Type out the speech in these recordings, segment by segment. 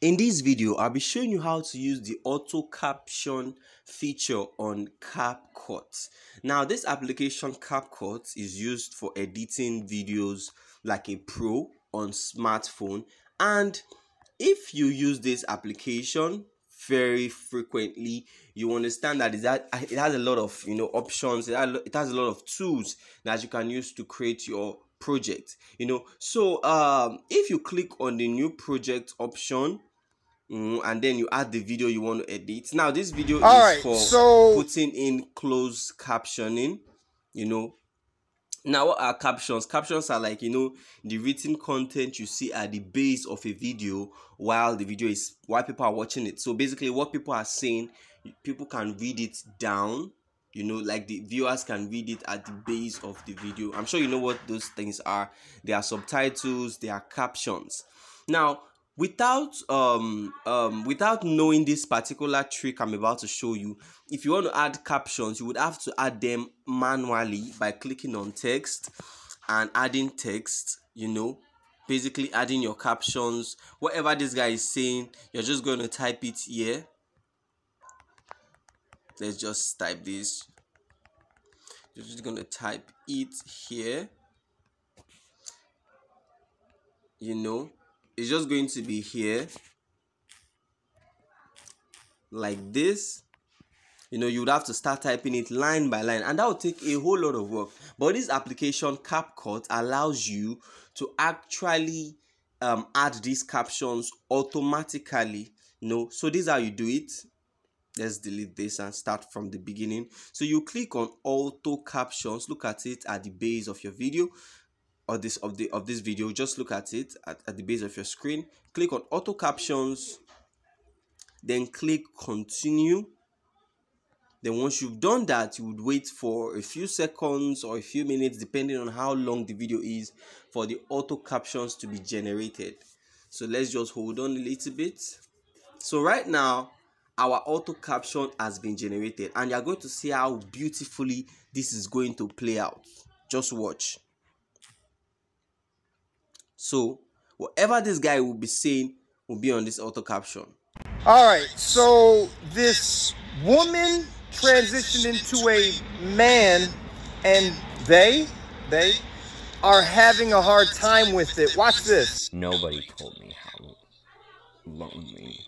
In this video, I'll be showing you how to use the auto caption feature on CapCut. Now, this application CapCut is used for editing videos like a pro on smartphone. And if you use this application very frequently, you understand that it has a lot of you know options. It has a lot of tools that you can use to create your project. You know, so um, if you click on the new project option Mm, and then you add the video you want to edit. Now, this video All is right, for so... putting in closed captioning. You know, now what are captions? Captions are like you know the written content you see at the base of a video while the video is while people are watching it. So basically, what people are saying, people can read it down. You know, like the viewers can read it at the base of the video. I'm sure you know what those things are. They are subtitles. They are captions. Now, without um um without knowing this particular trick i'm about to show you if you want to add captions you would have to add them manually by clicking on text and adding text you know basically adding your captions. Whatever this guy is saying you're just going to type it here. Let's just type this. You're just going to type it here. You know it's just going to be here like this. You know you would have to start typing it line by line and that would take a whole lot of work. But this application CapCut allows you to actually um, add these captions automatically you know. So this is how you do it. Let's delete this and start from the beginning. So you click on auto captions look at it at the base of your video of this of the of this video just look at it at, at the base of your screen. Click on auto captions then click continue. Then once you've done that you would wait for a few seconds or a few minutes depending on how long the video is for the auto captions to be generated. So let's just hold on a little bit. So right now our auto caption has been generated and you're going to see how beautifully this is going to play out. Just watch so whatever this guy will be saying will be on this auto caption. All right, so this woman transitioned into a man and they, they are having a hard time with it. Watch this. Nobody told me how lonely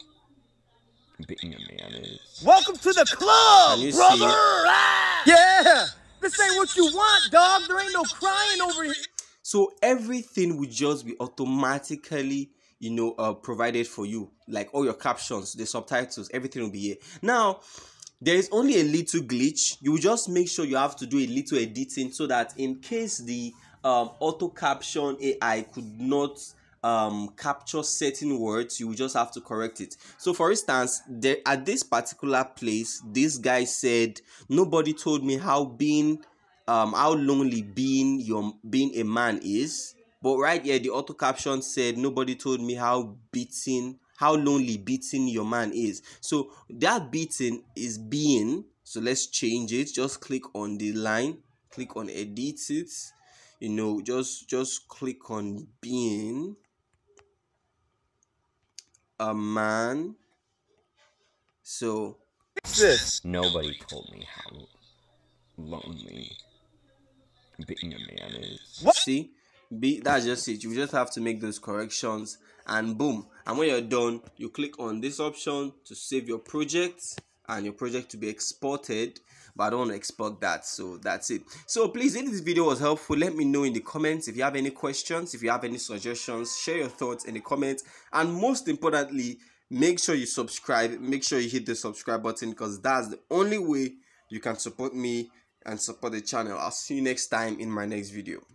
being a man is. Welcome to the club, brother! Ah! Yeah! This ain't what you want, dog. There ain't no crying over here. So everything will just be automatically you know uh, provided for you. Like all your captions the subtitles everything will be here. Now there is only a little glitch. You will just make sure you have to do a little editing so that in case the um, auto caption ai could not um, capture certain words you will just have to correct it. So for instance there at this particular place this guy said nobody told me how being um how lonely being your being a man is. But right here the auto caption said nobody told me how beating how lonely beating your man is. So that beating is being so let's change it. Just click on the line click on edit it. You know just just click on being a man. So this? Nobody told me how lonely being a man is. What? See, be that's just it. You just have to make those corrections, and boom. And when you're done, you click on this option to save your project and your project to be exported but I don't want to export that so that's it so please if this video was helpful let me know in the comments if you have any questions if you have any suggestions share your thoughts in the comments and most importantly make sure you subscribe make sure you hit the subscribe button because that's the only way you can support me and support the channel. I'll see you next time in my next video.